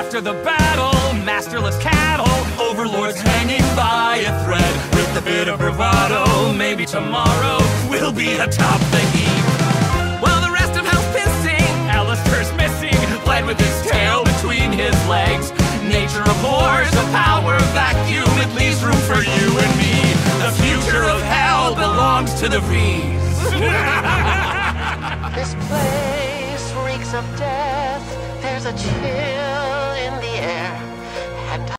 After the battle, masterless cattle, overlords hanging by a thread. With a bit of bravado, maybe tomorrow we'll be atop the heap. While the rest of hell's pissing, Alastor's missing, bled with his tail between his legs. Nature abhors a power vacuum, it leaves room for you and me. The future of hell belongs to the Vees. This place reeks of death. There's a chill.